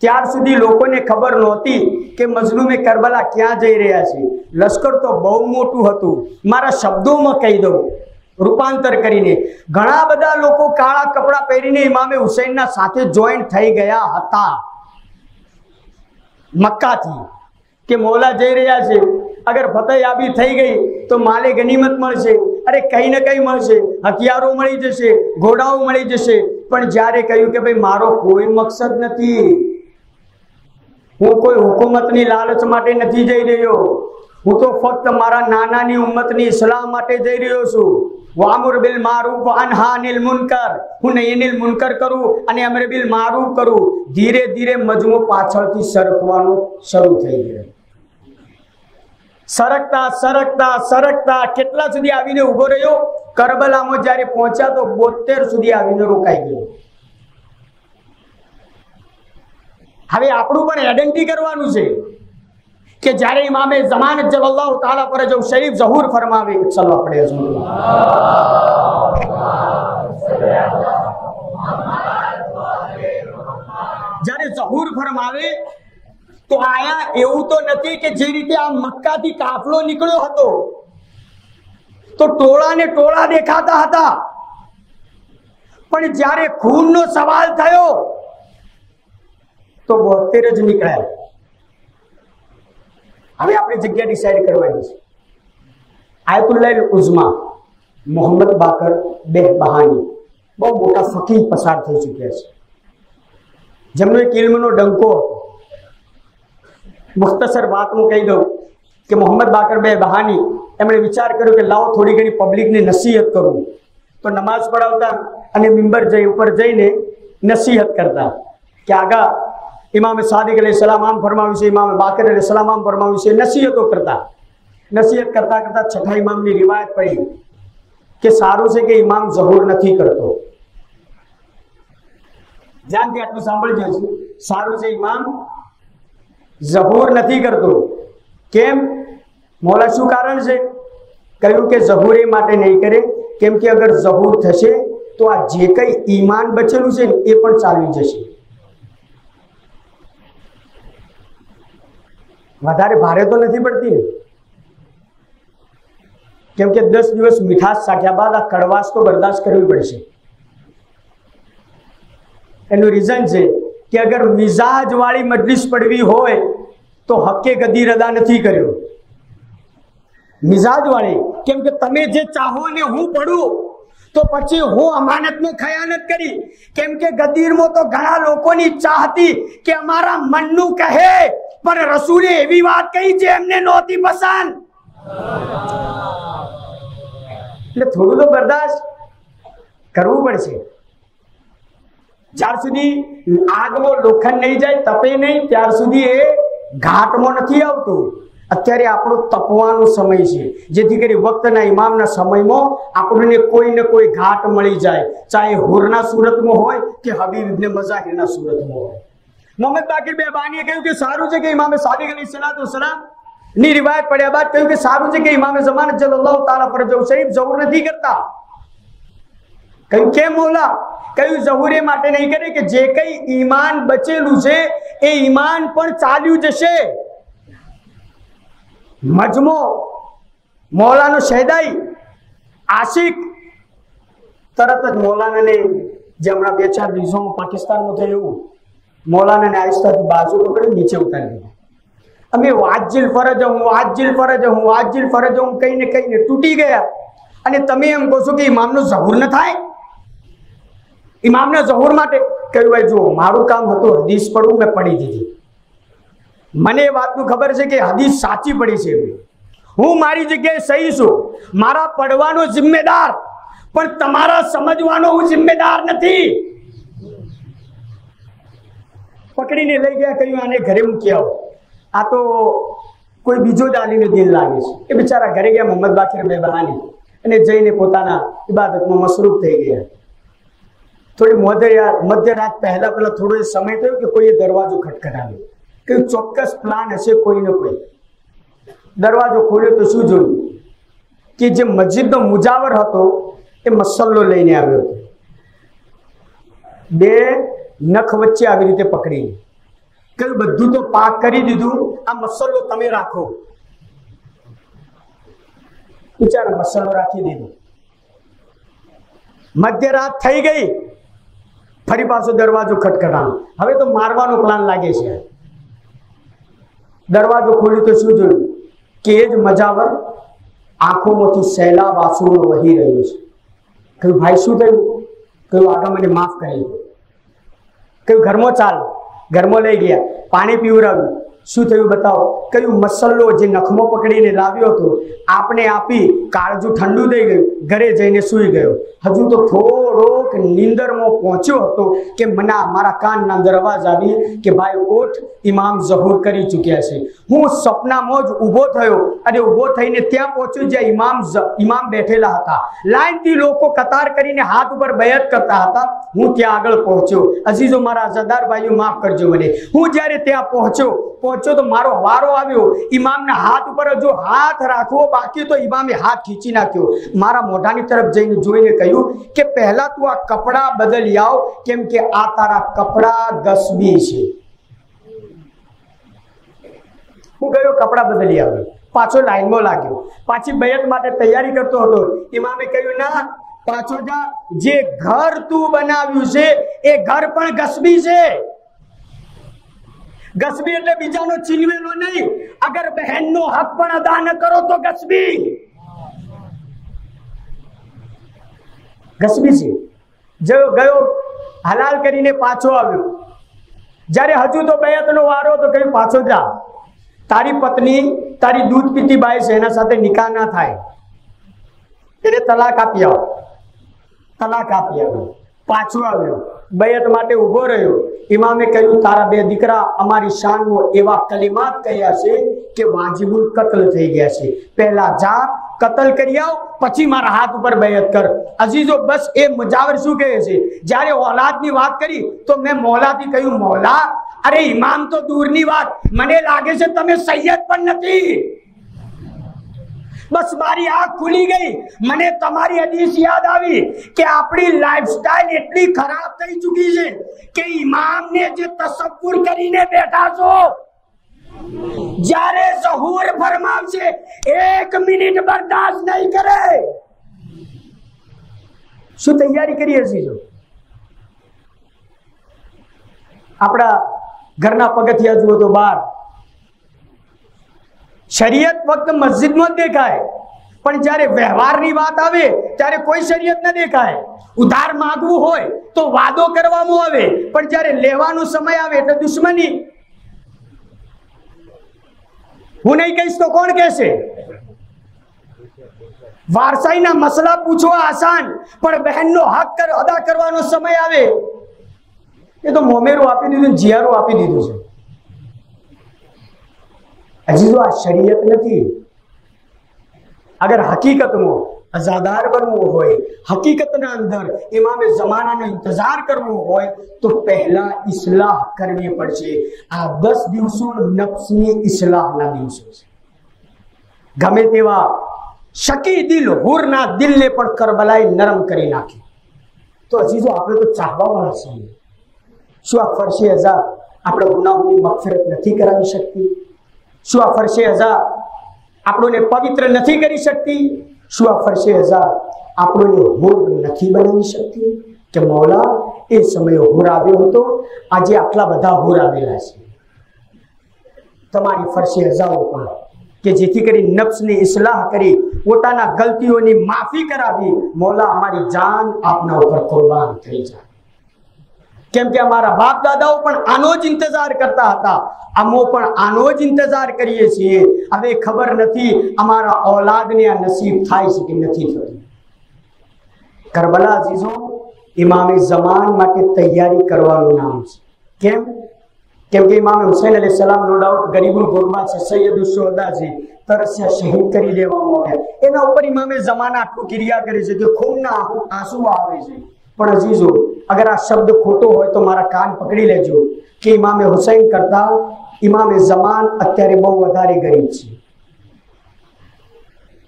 ત્યાર સુધી લોકોને ખબર નહોતી કે મજલુમે કરબલા ક્યાં જઈ રહ્યા છે. લશ્કર તો બહુ મોટું હતું. મારા શબ્દોમાં કહી દઉં. રૂપાંતર કરીને. ઘણા બધા લોકો કાળા કપડાં પહેરીને ઇમામે હુસૈનના સાથે જોઈન્ટ થઈ ગયા હતા. મક્કાથી. કે મોલા જઈ રહ્યા છે. અગર ફતેયાબી થઈ ગઈ, તો માલે ગનીમત મળશે. અરે કંઈ ને કંઈ મળશે. હથિયારો મળી જશે, ઘોડાઓ મળી જશે. પણ જ્યારે કહ્યું કે ભાઈ, મારો કોઈ મકસદ નથી. હું કોઈ હુકુમતની લાલચ માટે નથી જઈ રહ્યો. હું તો ફક્ત મારા નાનાની ઉમ્મતની સલાહ માટે જઈ રહ્યો છું. વામુર બિલ મારૂફ અનહા અનિલ મુનકર. હું નયનિલ મુનકર કરું અને અમર બિલ મારૂફ કરું. ધીરે ધીરે મજમો પાછળથી સરકવાનું શરૂ થઈ ગયું. સરકતા સરકતા સરકતા કેટલા સુધી આવીને ઊભો રહ્યો? કરબલામાં જ્યારે પહોંચ્યા તો બોતેર સુધી આવીને રોકાઈ ગયો. હવે આપણું પણ આઈડેન્ટિટી કરવાનું છે. કે જ્યારે ઇમામે જમાનત જલ્લાહુ તાલા પર જો શરીફ ઝહૂર ફરમાવે ચલો આપણે જ્યારે ઝહૂર ફરમાવે, તો આયા એવું તો નથી કે જે રીતે આ મક્કાથી કાફલો નીકળ્યો હતો. તો ટોળા ને ટોળા દેખાતા હતા. પણ જ્યારે ખૂનનો સવાલ થયો, તો બોતેર જ નીકળ્યા. હવે આપણે જગ્યા ડિસાઈડ કરવાની છે. આયતુલ્લાહ ઉઝમા, મોહમ્મદ બાકર બેહ બહાની બહુ મોટા ફકીર પસાર થઈ ચૂક્યા છે. જેમનો એક ઇલ્મનો ડંકો મુખ્તસર વાત હું કહી દઉં કે મોહમ્મદ બાકર બે બહાની એમણે વિચાર કર્યો કે લાવો થોડી ઘણી પબ્લિકને નસીહત કરું. તો નમાઝ પઢાવતા અને મિમ્બર જઈ ઉપર જઈને નસીહત કરતા કે આગા ઇમામે સાદિક અલી સલામ આમ ફરમાવ્યું છે, ઇમામે બાકર અલી સલામ આમ ફરમાવ્યું છે, નસીહતો કરતા. નસીહત કરતા કરતા છઠ્ઠા ઇમામની રિવાયત પડી કે સારું છે કે ઇમામ ઝહૂર નથી કરતો. ધ્યાનથી આટલું સાંભળજો છે સારું છે ઇમામ ઝહૂર નથી કરતો. કેમ? મોલા શું કારણ છે? કહ્યું કે ઝહૂર એ માટે નહીં કરે. કેમ કે અગર ઝહૂર થશે તો આ જે કઈ ઈમાન બચેલું છે એ પણ ચાલી જશે. વધારે ભારે તો નથી પડતી. કેમ કે દસ દિવસ મીઠાશ ચાખ્યા બાદ આ કડવાશ તો બરદાસ્ત કરવી પડશે. એનું રીઝન છે કે અગર મિજાજ વાળી મજલિસ પડવી હોય તો હકે ગદી રદા નથી કર્યો. મિજાજ વાળી કેમ કે તમે જે ચાહો ને હું પડું, તો પછી હું અમાનતમાં ખયાનત કરી. કેમ કે ગદીરમાં તો ઘણા લોકોની ચાહતી હતી કે અમારા મનનું કહે. પણ રસૂલે એવી વાત કહી જે એમને નહોતી પસંદ. એટલે થોડું તો બરદાસ્ત કરવું પડશે. જ્યાર સુધી આગમાં લોખંડ નહીં જાય, તપે નહીં, ત્યાર સુધી એ ઘાટમાં નથી આવતું. અત્યારે આપણો તપવાનો સમય છે. જેથી કરી વક્તના ઇમામના સમયમાં આપણને કોઈ ને કોઈ ઘાટ મળી જાય. ચાહે હોરના સુરતમાં હોય કે હબીબને મઝાહિરના સુરતમાં હોય. મોહમ્મદ બાકીર બેબાનીએ કહ્યું કે સારું છે કે ઇમામે સાદિક અલી સલાતુ સલામ. ની રિવાયત પડ્યા બાદ કહ્યું કે સારું છે કે ઇમામે જમાન સલ્લલ્લાહુ તાલા પર જવું. શરીફ જરૂર નથી કરતા. કહ્યું, કેમ મોલા કહ્યું, જહુર એ માટે નહીં કરે કે જે કઈ ઈમાન બચેલું છે, એ ઈમાન પણ ચાલ્યું જશે. મજમો, મોલાનો શહેદાઈ, આશિક, તરત જ મૌલાનાને જે હમણાં બે ચાર દિવસોમાં પાકિસ્તાનમાં થયું. મૌલાનાને નાયસ્તાથી બાજુ પકડી નીચે ઉતારી દીધા. અમે વાજિલ ફરજ, હું વાજિલ ફરજ, હું વાજિલ ફરજ, હું કહીને કહીને તૂટી ગયા. અને તમે એમ કહો છો કે ઇમામનો ઝહુર ન થાય? ઇમામના ઝહુર માટે કહ્યું, ભાઈ જુઓ, મારું કામ હતું હદીસ પડવું મેં પડી દીધી. મને એ વાતનું ખબર છે કે હદીસ સાચી પડી છે હું મારી જગ્યાએ સહી છું. મારા પડવાનો જિમ્મેદાર, પણ તમારા સમજવાનો હું જિમ્મેદાર નથી. પકડીને લઈ ગયા કહ્યું આને ઘરે મૂકી આવો. આ તો કોઈ બીજો દાલીને દિલ લાગે છે. એ બિચારા ઘરે ગયા, મોહમ્મદ બાકીર મહેબાની અને જઈને પોતાના ઇબાદતમાં મસરૂફ થઈ ગયા. થોડી મધ્ય મધ્યરાત પહેલા પહેલા થોડો એ સમય થયો કે કોઈએ દરવાજો ખટખટાવ્યો. કે ચોક્કસ પ્લાન હશે કોઈને કોઈ. દરવાજો ખોલ્યો તો શું જોયું? કે જે મસ્જિદનો મુજાવર હતો, એ મસલ્લો લઈને આવ્યો હતો. બે નખ વચ્ચે આવી રીતે પકડીને. કે બધું તો પાક કરી દીધું, આ મસાલો તમે રાખો. બિચારા મસાલો રાખી દીધો. મધ્યરાત થઈ ગઈ. ફરી પાછો દરવાજો ખટખટાનો હવે તો મારવાનો પ્લાન લાગે છે. દરવાજો ખોલ્યો તો શું જોયું? કે એ જ મજાવર આંખોમાંથી સહેલાબ આંસુઓ વહી રહ્યો છે. કહ્યું ભાઈ શું થયું? કહ્યું આગળ મને માફ કરી કહ્યું ઘરમાં ચાલ ઘરમાં લઈ ગયા પાણી પીવડાવ્યું શું થયું બતાવો? કયું મસલ્લો જે નખમો પકડીને લાવ્યો હતો આપણે આપી કાળજું ઠંડુ થઈ ગયું, ઘરે જઈને સૂઈ ગયો. હજુ તો થોડોક નીંદરમાં પહોંચ્યો હતો કે મને મારા કાનના દરવાજ આવી કે ભાઈ ઓઠ ઇમામ ઝહુર કરી ચૂક્યા છે. હું સપનામાં જ ઊભો થયો અને ઊભો થઈને ત્યાં પહોંચ્યો જ્યાં ઇમામ ઇમામ બેઠેલા હતા. લાઈનથી લોકો કતાર કરીને હાથ ઉપર બયત કરતા હતા. હું ત્યાં આગળ પહોંચ્યો. અજીજો મારા અઝાદાર ભાઈઓ, માફ કરજો મને. હું જ્યારે ત્યાં પહોંચ્યો પહોંચ્યો તો મારો વારો આવ્યો. ઇમામને હાથ ઉપર જો હાથ રાખવો બાકી તો ઇમામે હાથ ખીચી નાખ્યો. મારા મોઢાની તરફ જઈને જોઈને કહ્યું કે પહેલા તું આ કપડાં બદલી આવ, કેમ કે આ તારા કપડાં ગસબી છે. હું ગયો કપડાં બદલી આવ્યો પાછો લાઈનમાં લાગ્યો. પાછી બયત માટે તૈયારી કરતો હતો. ઇમામે કહ્યું, ના, પાછો જા. જે ઘર તું બનાવ્યું છે, એ ઘર પણ ગસબી છે. ગસબી એટલે બીજાનો છીનવેલો નહીં. અગર બહેનનો હક પણ અદા ન કરો તો ગસબી. ગસબી છે. જો ગયો, હલાલ કરીને પાછો આવ્યો. જ્યારે હજુ તો બેયતનો વારો તો કહ્યું, પાછો જા. તારી પત્ની, તારી દૂધ પીતી બાઈ છે, એના સાથે નિકાહ ના થાય. એને તલાક આપી આવો. તલાક આપી આવ્યો પાછો આવ્યો. બયત માટે ઊભો રહ્યો. ઇમામે કહ્યું, તારા બે દીકરા અમારી શાનમાં એવા કલિમાત કહ્યા છે કે વાજિબુલ કતલ થઈ ગયા છે. પહેલા જા, કતલ કરી આવ, પછી મારા હાથ ઉપર બયત કર. અજીજો બસ એ મુજાવર શું કહે છે? જ્યારે ઓલાદની વાત કરી, તો મેં મોલાથી કહ્યું, મોલા, અરે ઇમામ તો દૂરની વાત. મને લાગે છે તમે સૈયદ પણ નથી. બસ મારી આંખ ખુલી ગઈ. મને તમારી હદીસ યાદ આવી કે આપણી લાઈફસ્ટાઈલ એટલી ખરાબ થઈ ચૂકી છે કે ઈમામને જે તસવ્વુર કરીને બેઠા છો, જ્યારે ઝહૂર ફરમાવશે, એક મિનિટ બરદાસ્ત નહીં કરે. શું તૈયારી કરી હશી જો આપણા ઘરના પગથિયા જુઓ તો બહાર શરીયત ફક્ત મસ્જિદમાં જ દેખાય. પણ જ્યારે વ્યવહારની વાત આવે, ત્યારે કોઈ શરીયત ન દેખાય. ઉધાર માગવું હોય તો વાદો કરવામાં આવે, પણ જ્યારે લેવાનો સમય આવે એટલે દુશ્મની. હું નહીં કહીશ તો કોણ કહેશે? વારસાઈના મસલા પૂછવા આસાન, પણ બહેનનો હક અદા કરવાનો સમય આવે. એ તો મોમેરું આપી દીધું ને જીયારું આપી દીધું છે. હજી તો આ શરીયત નથી અગર હકીકતમાં અઝાદાર બનવું હોય હકીકતના અંદર ઇમામે જમાનાનો ઇંતજાર કરવો હોય તો પહેલા ઇસ્લાહ કરવી પડશે આ દસ દિવસો નફ્સની ઇસ્લાહના દિવસો છે ગમે તેવા શકી દિલ હુરના દિલને પણ કરબલાએ નરમ કરી નાખી તો હજી જો આપણે તો ચાહવા વાળા છીએ શું આ ફરશે હજાર આપણે ગુનાહોની મગફરત નથી કરાવી શકતી શું આ ફરશે હજાર આપણને પવિત્ર નથી કરી શકતી. શું આ ફરશે હજાર આપણને હુર નથી બનાવી શકતી. કે મૌલા, એ સમયે હુર આવ્યો હતો. આજે આટલા બધા હુર આવેલા છે. તમારી ફરશે હજારો પણ, કે જેથી કરી નફ્સની ઇસ્લાહ કરી, પોતાના ગલતીઓની માફી કરાવી, મોલા, અમારી જાન આપના ઉપર કુરબાન થઈ જાય. કેમ કે અમારા બાપ દાદાઓ પણ આનો જ ઇંતજાર કરતા હતા. અમો પણ આનો જ ઇંતજાર કરીએ છીએ. હવે ખબર નથી અમારા ઓલાદને આ નસીબ થાય છે કે નથી થતું. કરબલા અઝીઝો ઇમામે જમાન માટે તૈયારી કરવાનું નામ છે. કેમ? કેમ કે ઇમામ હુસૈન અલી સલામ નો ડાઉટ ગરીબો ગુરબા છે, સૈયદ ઉશોદા છે, તરસ્યા શહીદ કરી દેવામાં આવ્યા. એના ઉપર ઇમામે જમાના આટલું ક્રિયા કરે છે કે ખૂનના આંસુ આવે છે. પણ અજીજો, અગર આ શબ્દ ખોટો હોય તો મારા કાન પકડી લેજો કે ઇમામે હુસૈન કરતા ઇમામે જમાન અત્યારે બહુ વધારે ગરીબ છે.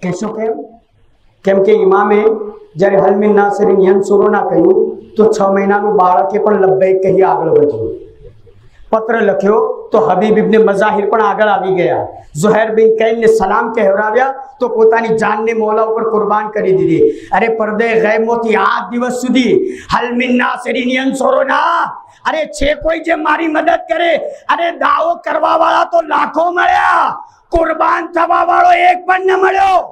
કહેશો કેમ? કેમ કે ઇમામે જ્યારે હલમિન નાસરીન યનસુરોના કહ્યું, તો છ મહિનાનું બાળકે પણ લબ્બૈક કહી આગળ વધ્યું. પત્ર લખ્યો તો હબીબ ઇબ્ને મઝાહિર પણ આગળ આવી ગયા ઝુહૈર બિન કૈનને સલામ કહેવરાવ્યા તો પોતાની જાનને મોલા ઉપર કુરબાન કરી દીધી અરે પડદે ગૈબોથી આ દિવસ સુધી હલમિન નાસરીન યનસુરોના અરે છે કોઈ જે મારી મદદ કરે અરે દાવો કરવા વાળા તો લાખો મળ્યા કુરબાન થવા વાળો એક પણ ન મળ્યો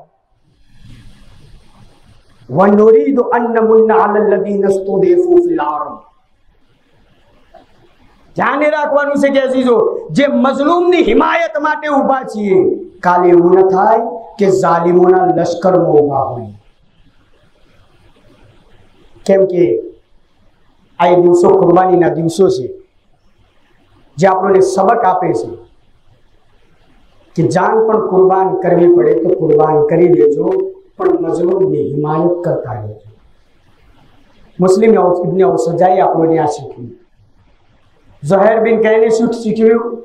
ونريد أن نمن على الذين استضعفوا في الأرض ધ્યાને રાખવાનું છે કે અઝીઝો જે મઝલૂમની હિમાયત માટે ઊભા છીએ. કાલે એવું ન થાય કે ઝાલિમોના લશ્કરમાં ઊભા હોય. કેમ કે આ દિવસો કુરબાનીના દિવસો છે, જે આપણને સબક આપે છે કે જાન પણ કુરબાન કરવી પડે તો કુરબાન કરી દેજો, પણ મઝલૂમની હિમાયત કરતા રહેજો. મુસ્લિમ સજાએ આપણને આ શીખ્યું. ઝહેર બિન કહીને શું શીખ્યું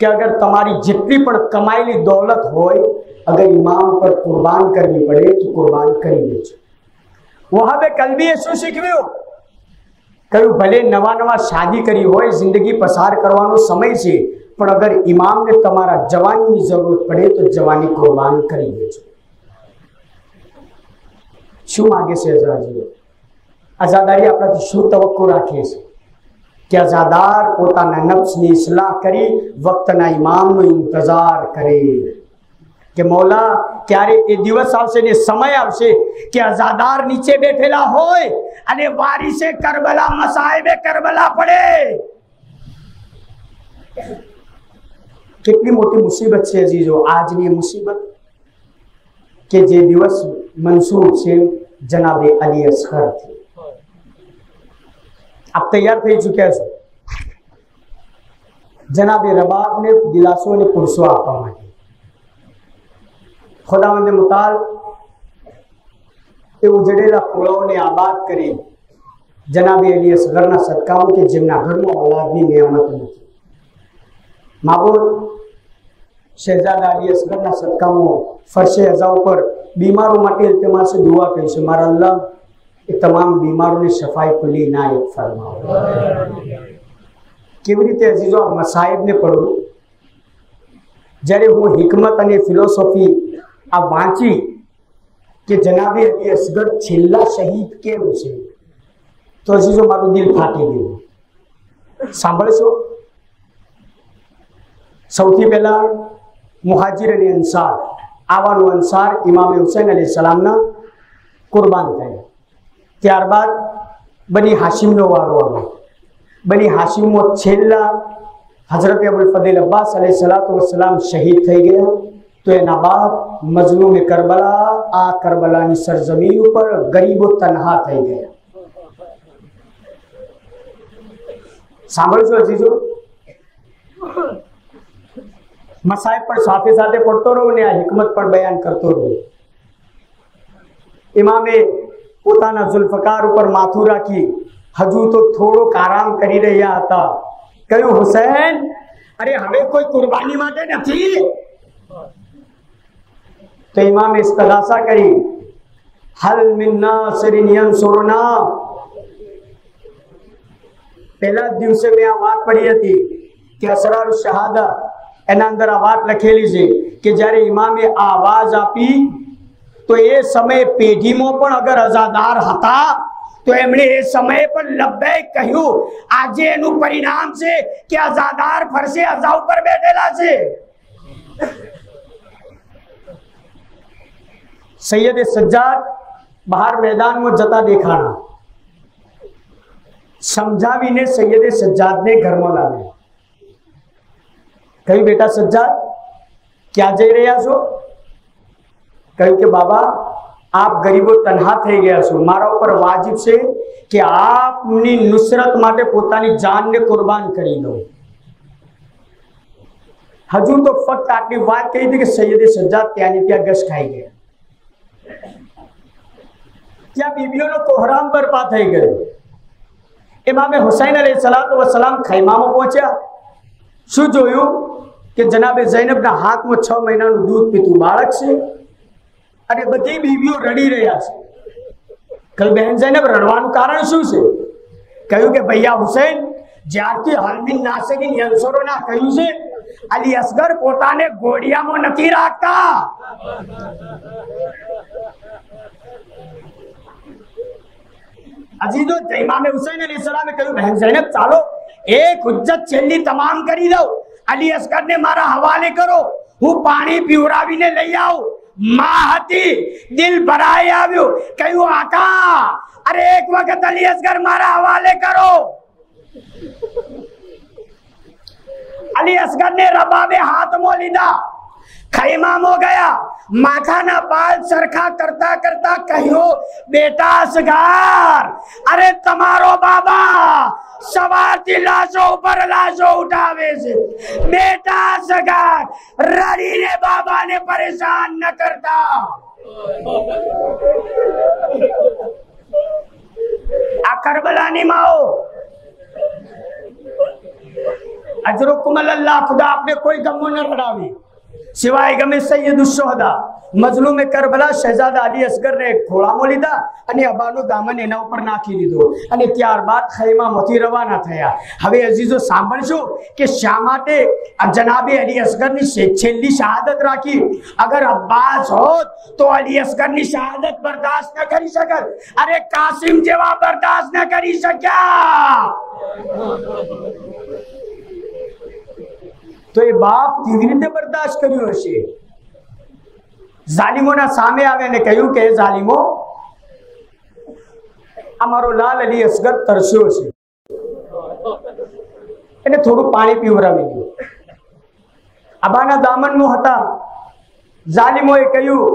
કે અગર તમારી જેટલી પણ કમાયેલી દોલત હોય, અગર ઇમામ પર કુરબાન કરવી પડે તો કુરબાન કરી દેજો વહાબે કલબીએ શું શીખવ્યું? કહ્યું, ભલે નવા નવા શાદી કરી હોય, જિંદગી પસાર કરવાનો સમય છે, પણ અગર ઇમામને તમારા જવાનીની જરૂરત પડે તો જવાની કુરબાન કરી દેજો શું માગે છે આઝાદી આઝાદારી આપણાથી શું તવક્કો રાખીએ છે કે આઝાદાર પોતાના નફ્સની ઇસ્લાહ કરી, વક્તના ઇમામનો ઇંતજાર કરે. કે મૌલા, ક્યારે એ દિવસ આવશે ને સમય આવશે કે આઝાદાર નીચે બેઠેલા હોય અને વારીસે કરબલા મસાહેબે કરબલા પડે? કેટલી મોટી મુસીબત છે અજીજો આજની મુસીબત કે જે દિવસ મંસૂર છે જનાબે અલી અસગરથી આપ તૈયાર થઈ ચૂક્યા છો? જનાબે રબાબને દિલાસો અને પુરુષો આપવા માટે ખુદાવંદે મુતાલ, એ ઉજડેલા ખોળાઓને આબાદ કરી જનાબે અલી અસગરના સદકાઓ કે જેમના ઘરમાં ઓલાદની નિયામત નથી. માબૂદ શહેજાદા અલી અસગરના સદકામાં ફરશે હજા ઉપર બીમારો માટે ઇલ્તમાસે દુઆ કરી છે મારા અલ્લાહ એ તમામ બીમારોની સફાઈ ખુલ્લી ના એક ફરમાવો. કેવી રીતે અજીજો મસાહેબને પડવું? જ્યારે હું હિકમત અને ફિલોસોફી આ વાંચી કે જનાબે અલી અસગર છેલ્લા શહીદ કેમ છે, તો અજીજો મારું દિલ ફાટી ગયું. સાંભળશો? સૌથી પહેલા મુહાજીર અને અંસાર આવાનો અંસાર ઇમામ હુસૈન અલી સલામના કુરબાન થયા. ત્યારબાદ બની હાશિમનો વારો આવ્યો. બની હાશિમો છેલ્લા હઝરત અબુલ ફદીલ અબ્બાસ અલી સલાતુ વસલામ શહીદ થઈ ગયા. તો એના બાદ મજલૂમ કરબલા, આ કરબલાની સરજમીન ઉપર ગરીબો તનહા થઈ ગયા. સાંભળજો અજીજો? મસાહેબ પણ સાથે સાથે પડતો રહું ને આ હિકમત પણ બયાન કરતો રહું ઇમામે પોતાના જુલ્ફકાર ઉપર માથું રાખી હજુ તો થોડોક આરામ કરી રહ્યા હતા. કહ્યું, હુસેન, અરે હવે કોઈ કુરબાની માટે નથી? તો ઇમામે ઇસ્તગાસા કરી, હલ મિન્ના નાસિરિન સોરોના પહેલા જ દિવસે મેં આ વાત પડી હતી કે અસરાર શહાદત, એના અંદર આ વાત લખેલી છે કે જ્યારે ઇમામે આ આવાજ આપી તો એ સમયે પેઢીમાં પણ અગર અઝાદાર હતા, તો એમણે એ સમયે પણ લબ્બૈક કહ્યું, આજે એનું પરિણામ છે કે અઝાદાર ફરશે અઝા ઉપર બેઠેલા છે. સૈયદ સજ્જાદ બહાર મેદાનમાં જતા દેખાણા. સમજાવીને સૈયદે સજ્જાદને ઘરમાં લાવ્યા. કહ્યું, બેટા સજ્જાદ, ક્યાં જઈ રહ્યા છો? કહ્યું કે બાબા, આપ ગરીબો તનહા થઈ ગયા છો. મારા ઉપર વાજિબ છે કે આપની નુસરત માટે પોતાની જાનને કુરબાન કરી દો. હજુ તો ફક્ત આટલી વાત કહી હતી કે સૈયદે સજ્જાદ ત્યાંની ત્યાં ગશ ખાઈ ગયા. ત્યાં બીબીઓનો કોહરામ બરપા થઈ ગયો. ઇમામે હુસૈન અલી સલાતો વસલામ ખૈમામાં પહોંચ્યા. શું જોયું? કે જનાબે જૈનબના હાથમાં છ મહિનાનું દૂધ પીતું બાળક છે. અને બધી બીવીઓ રડી રહ્યા છે. કહ્યું બહેન જૈનબ, રડવાનું કારણ શું છે? કહ્યું કે ભૈયા હુસૈન, જ્યારથી હલમિન નાસિકીન યંસરોના કહ્યું છે, અલી અસગર પોતાને ગોડિયામાં નથી રાખતા. અજીજો જૈમામે હુસૈન અલી સલામે કહ્યું, બહેન જૈનબ, ચાલો, એક હુજ્જત છેલ્લી તમામ કરી દઉં. અલી અસગરને મારા હવાલે કરો. હું પાણી પીવડાવીને લઈ આવું. માં હતી દિલ ભરાઈ આવ્યું કહ્યું આકા અરે એક વખત અલી અસગર મારા હવાલે કરો અલી અસગર ને રબાબે હાથમાં લીધા ખૈમામાં ગયા. માથાના બાલ સરખા કરતા કરતા કહ્યું, બેટા અસગર અરે તમારો બાબા સવારથી લાશો ઉપર લાશો ઉઠાવે છે. બેટા અસગર રડીને બાબાને પરેશાન ન કરતા. આ કરબલાની માઓ. અજરો કુમલ અલ્લાહ ખુદા આપને કોઈ ગમો ન રડાવી સિવાય ગમે સૈયદ શોહદા, મજલુમે કરબલા શહેજાદા અલી અસગરને એક ઘોડામાં લીધા અને અબાનું દામન એના ઉપર નાખી દીધું. અને ત્યારબાદ ખૈમામાંથી રવાના થયા. હવે અજીજો સાંભળશો કે શા માટે જનાબે અલી અસગરની છેલ્લી શહાદત રાખી? અગર અબ્બાસ હોત તો અલી અસગરની શહાદત બરદાસ્ત ન કરી શકત. અરે કાસિમ જેવા બરદાસ્ત ન કરી શક્યા. તો એ બાપ કેવી રીતે બરદાશ્ત કર્યું હશે? ઝાલિમોના સામે આવે અને કહ્યું કે ઝાલિમો અમારો લાલ અલી અસગર તરસ્યો છે. એને થોડું પાણી પીવરાવી દો આબાના દામનમાં હતા. ઝાલિમોએ કહ્યું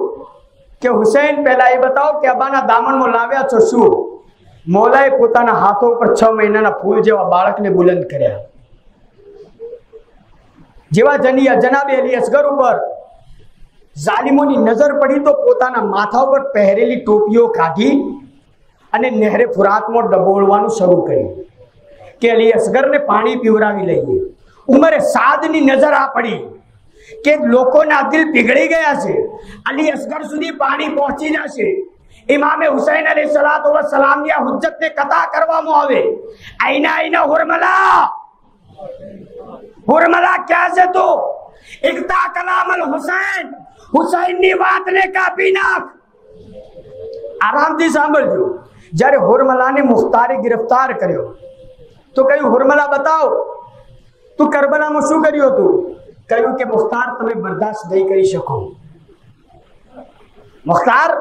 કે, હુસૈન, પહેલા એ બતાવો કે અબાના દામનમાં લાવ્યા છો શું? મોલાએ પોતાના હાથો ઉપર છ મહિનાના ફૂલ જેવા બાળકને બુલંદ કર્યા. જેવા જનિયા જનાબે અલી અસગર ઉપર જાલિમોની નજર પડી તો પોતાના માથા ઉપર પહેરેલી ટોપીઓ કાઢી અને નહેરે ફુરાતમાં ડબોળવાનું શરૂ કર્યું કે અલી અસગરને પાણી પીવરાવી લઈએ. ઉમરે સાદની નજર આ પડી કે લોકોના દિલ પીગળી ગયા છે. અલી અસગર સુધી પાણી પહોંચી જશે. ઇમામે હુસૈન અલી સલાત સલામની આ હુજ્જતને કથા કરવામાં આવે. આઈના આઈના હુરમલા! હુરમલા ક્યાં છે તું ઇકતા કલામ અલ હુસૈન હુસૈનની વાતને કાપી નાખ આરામથી સાંભળજો જ્યારે હુરમલાને મુખ્તારે ગિરફતાર કર્યો તો કહ્યું હુરમલા બતાવ તું કરબલામાં શું કર્યું હતું કહ્યું કે મુખ્તાર તમે બરદાસ્ત નહીં કરી શકો મુખ્તાર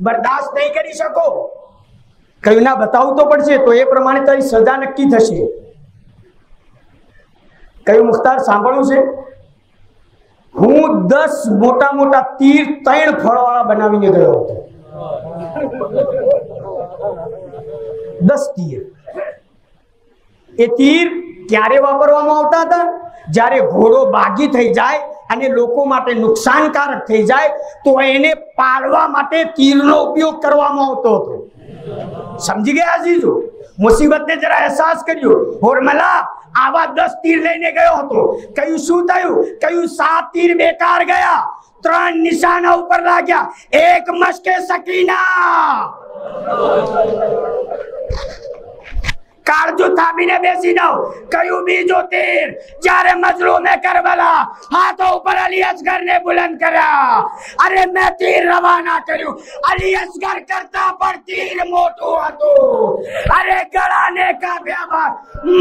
બરદાસ્ત નહીં કરી શકો કહ્યું ના બતાવવું તો પડશે તો એ પ્રમાણે તારી સજા નક્કી થશે કયું મુખ્તાર સાંભળ્યું છે? હું દસ મોટા મોટા તીર ત્રણ ફળવાળા બનાવીને ગયો હતો. દસ તીર. એ તીર ક્યારે વાપરવામાં આવતા હતા? જ્યારે ઘોડો બાગી થઈ જાય અને લોકો માટે નુકસાનકારક થઈ જાય, તો એને પાડવા માટે તીરનો ઉપયોગ કરવામાં આવતો હતો. સમજી ગયા જીજુ મુસીબતને જરા અહેસાસ કર્યો હોરમલા આવા દસ તીર લઈને ગયો હતો કયું શું થયું કયું સાત તીર બેકાર ગયા ત્રણ નિશાના ઉપર લાગ્યા એક મસ્કે સકીના કાળજુ થાબીને બેસી જાઓ. કયું બીજું તીર? જ્યારે મજલૂમે કરબલા, હાથો ઉપર અલી અસગર ને બુલંદ કર્યા. અરે મેં તીર રવાના કર્યું. અલી અસગર કરતા પણ તીર મોટું હતું. અરે ગળાને કાપ્યા બાદ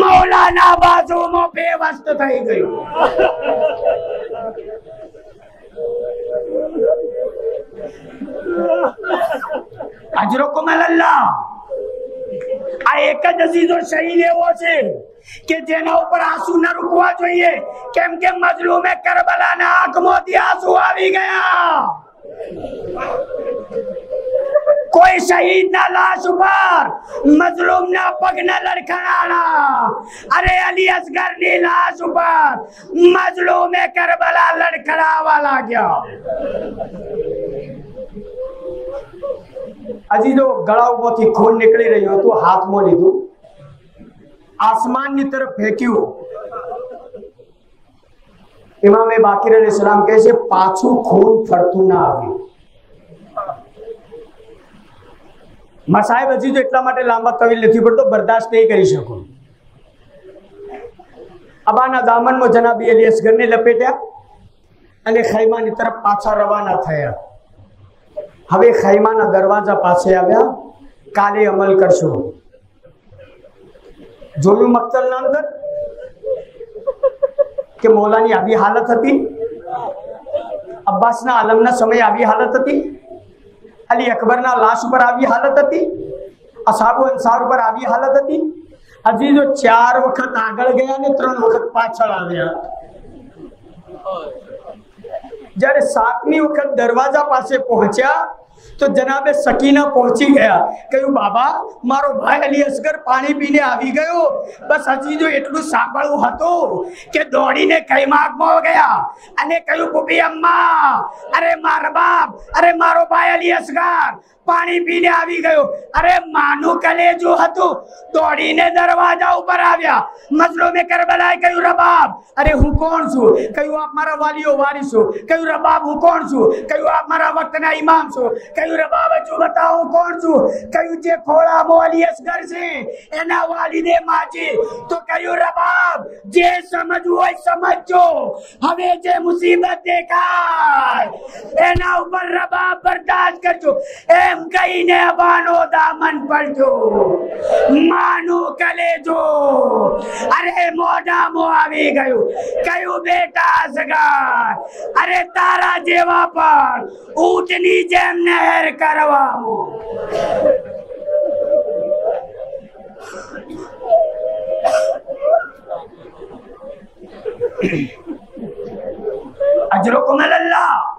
મૌલાના બાજુમાં બેવસ્ત થઈ ગયું. અજરો કુમલ અલ્લાહ. આ એક જ અઝીઝો શહીદ એવો છે કે જેના ઉપર આંસુ ન રૂકવા જોઈએ. કેમ કે મજલૂમે કરબલાના આંખમાંથી આંસુ આવી ગયા. કોઈ શહીદ ના લાશ ઉપર મજલૂમ ના પગ ના લડખડાણા અરે અલી અસગરની લાશ ઉપર, મજલૂમે કરબલા લડખડાવા લાગ્યા. હજી જો ગળા ઉપરથી ખૂન નીકળી રહ્યું હતું, હાથમાં લીધું. આસમાનની તરફ ફેંક્યું. મેં બાકીર અલી સલામ કહે છે, પાછું ખૂન ફરતું ના આવ્યું મસાહેબ હજી તો એટલા માટે લાંબા તવીલ નથી પડતો બરદાસ્ત નહીં કરી શકું. અબાના દામનમાં જનાબી અલી અસગરને લપેટ્યા અને ખૈમાની તરફ પાછા રવાના થયા. હવે ખૈમાના દરવાજા પાસે આવ્યા. કાલે અમલ કરશું. જોયું મક્તલના અંદર? કે મૌલાની આવી હાલત હતી? અબ્બાસના આલમના સમયે આવી હાલત હતી? અલી અકબરના લાશ ઉપર આવી હાલત હતી? અસાબુ અંસાર ઉપર આવી હાલત હતી? હજી જો ચાર વખત આગળ ગયા ને ત્રણ વખત પાછળ આવ્યા. જ્યારે સાતમી વખત દરવાજા પાસે પહોંચ્યા તો જનાબે સકીના પહોંચી ગયા. કહ્યું, બાબા, મારો ભાઈ અલી અસગર પાણી પીને આવી ગયો. બસ હજી જો એટલું સાંભળવું હતું કે દોડીને કૈમાકમાં ગયા અને કહ્યું, ભૂપી અમ્મા, અરે મારા બાપ, અરે મારો ભાઈ અલી અસગર પાણી પીને આવી ગયો. અરે, માનું કલેજું હતું. દોડીને દરવાજા ઉપર આવ્યા. મજલુમે કરબલાએ કહ્યું, રબાબ. અરે, હું કોણ છું? કહ્યું, આપ મારા વાલીઓ વારી છો. કહ્યું, રબાબ, હું કોણ છું? કહ્યું, આપ મારા વક્તના ઇમામ છો. કહ્યું, રબાબ, હજુ બતાવો કોણ છું? કહ્યું, જે ખોળા મોલી અસગર છે, એના વાલીને માજી તો કહ્યું, રબાબ, જે સમજવું હોય સમજજો. હવે જે મુસીબત દેખાય, એના ઉપર રબાબ બરદાસ્ત કરજો. એમ કહીને અબાનો દામન પડજો માનું કલેજો અરે મોઢામાં આવી ગયું કયું બેટા સગા અરે તારા જેવા પણ ઊંટની જેમ નહેર કરવાનું અજરો કુમલ અલ્લાહ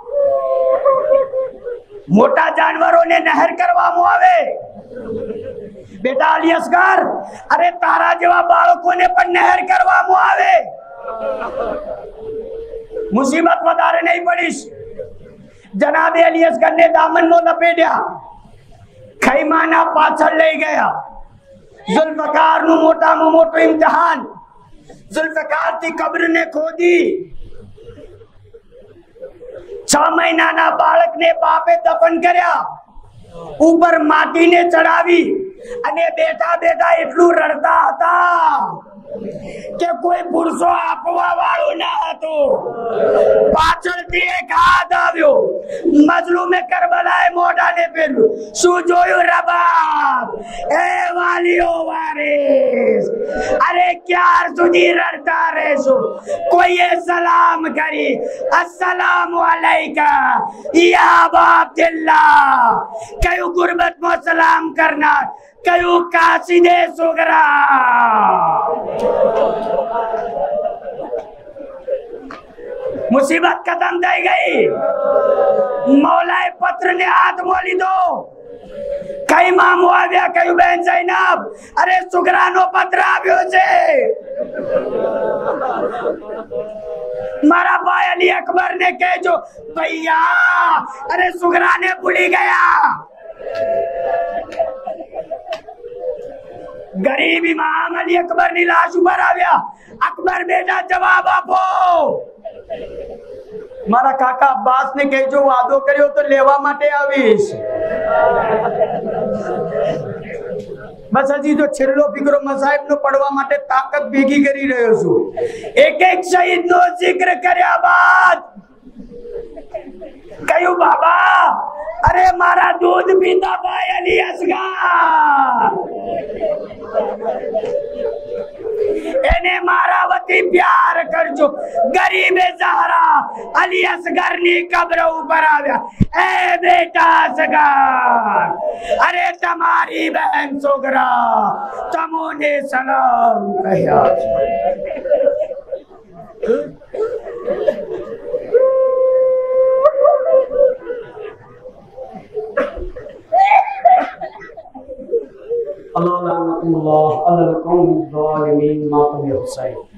મોટા જાનવરોને નહેર કરવામાં આવે. બેટા અલી અરે તારા જેવા બાળકોને પણ નહેર કરવામાં આવે. મુસીબત વધારે નહીં પડીશ. જનાબે અલી અસગરને દામનમાં લપેટ્યા. ખૈમાના પાછળ લઈ ગયા. ઝુલ્ફકારનું મોટામાં મોટું ઇમ્તિહાન. ઝુલ્ફકારથી કબ્રને ખોદી. છ મહિનાના બાળકને બાપે દફન કર્યા. ઉપર માટીને ચડાવી અને બેઠા બેઠા એટલું રડતા હતા. કે કોઈ પુરુષો આપવા વાળું ના હતું. પાછળથી એક હાથ આવ્યો. મજલુમે કરબલાએ મોઢાને પહેર્યું શું જોયું રબાબ? એ વાલીઓ વારીસ. અરે ક્યાર સુધી રડતા રહેશો? કોઈએ સલામ કરી? અસલામ અલૈકા. યા બાપ દિલ્લા. કયું ગુરબતમાં સલામ કરનાર? કયું કાશીદે સોગરા મુસીબત ખતમ થઈ ગઈ મૌલાએ પત્ર ને હાથમાં લીધો કઈ મામો આવ્યા કયું બેન જૈનબ અરે સુગરાનો પત્ર આવ્યો છે મારા ભાઈ અલી અકબર ને કહેજો ભૈયા અરે સુગરાને ભૂલી ગયા ગરીબ ઇમામ અલી અકબરની લાશ ઉપર આવ્યા અકબર બેટા જવાબ આપો. મારા કાકા અબ્બાસ ને કહેજો, વાદો કર્યો તો લેવા માટે આવીશ. બસ હજી તો છેલ્લો ફિકરો મસાહેબ નો પડવા માટે તાકાત ભેગી કરી રહ્યો છું. એક એક શહીદ નો જિક્ર કર્યા બાદ. કયું બાબા? अरे मारा दूध पीता भाई अली असगर मारा वती प्यार कर जो गरीब जहरा अली असगर नी कब्र ऊपर आ गया। ए बेटा असगर अरे तुम्हारी बहन सोगरा तमो ने सलाम कहा Allah la'anatullah ala al-qawmi al-zalimin ma qawmi al-sayyid.